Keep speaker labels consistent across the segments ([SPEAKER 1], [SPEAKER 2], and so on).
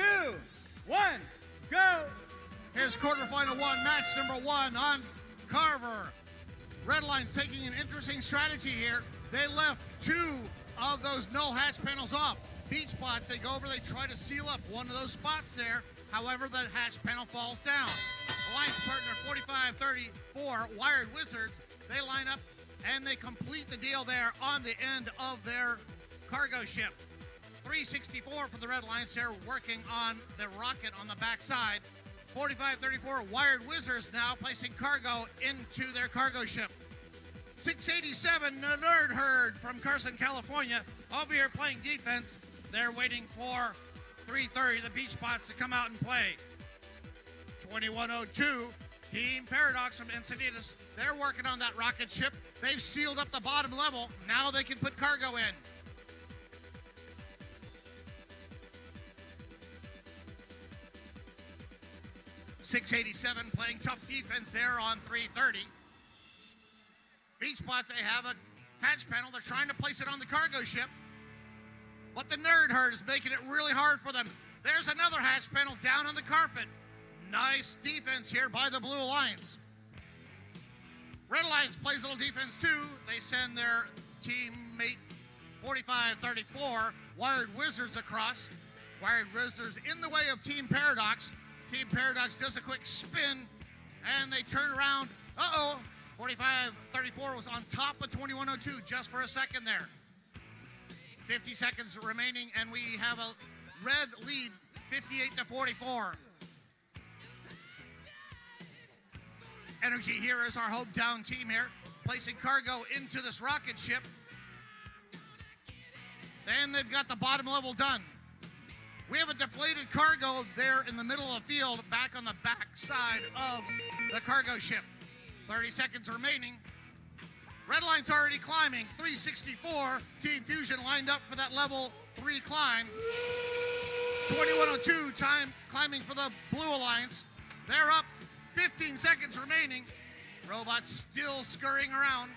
[SPEAKER 1] two, one, go.
[SPEAKER 2] Here's quarterfinal one, match number one on Carver. Redline's taking an interesting strategy here. They left two of those null hatch panels off. Beach Bots, they go over, they try to seal up one of those spots there. However, the hatch panel falls down. Alliance partner 4534, Wired Wizards, they line up and they complete the deal there on the end of their cargo ship. 364 for the Red Lions here, working on the rocket on the backside. 4534 Wired Wizards now placing cargo into their cargo ship. 687 Nerd Herd from Carson, California, over here playing defense. They're waiting for 330, the beach Bots, to come out and play. 2102 Team Paradox from Encinitas. They're working on that rocket ship. They've sealed up the bottom level. Now they can put cargo in. Six eighty-seven playing tough defense there on three thirty. Beach Bots they have a hatch panel. They're trying to place it on the cargo ship, but the nerd herd is making it really hard for them. There's another hatch panel down on the carpet. Nice defense here by the Blue Alliance. Red Alliance plays a little defense too. They send their teammate 45-34 Wired Wizards across. Wired Wizards in the way of Team Paradox. Team Paradox does a quick spin and they turn around. Uh-oh, 45-34 was on top of 2102 just for a second there. 50 seconds remaining and we have a red lead 58 to 44. Energy HERD is our hometown team here, placing cargo into this rocket ship. And they've got the bottom level done. We have a deflated cargo there in the middle of the field, back on the back side of the cargo ship. 30 seconds remaining. Red line's already climbing. 364. Team Fusion lined up for that level three climb. 2102 time climbing for the Blue Alliance. They're up 15 seconds remaining. Robots still scurrying around.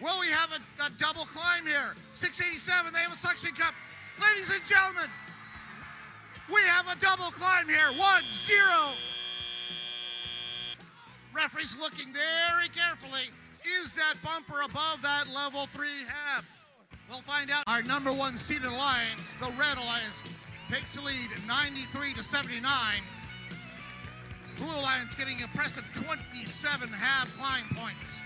[SPEAKER 2] Will we have a, a, double climb here? 687, they have a suction cup. Ladies and gentlemen, we have a double climb here. One, zero. Referee's looking very carefully. Is that bumper above that level three half? We'll find out. Our number one seeded alliance, the Red Alliance, takes the lead 93 to 79. Blue Alliance getting impressive 27 half climb points.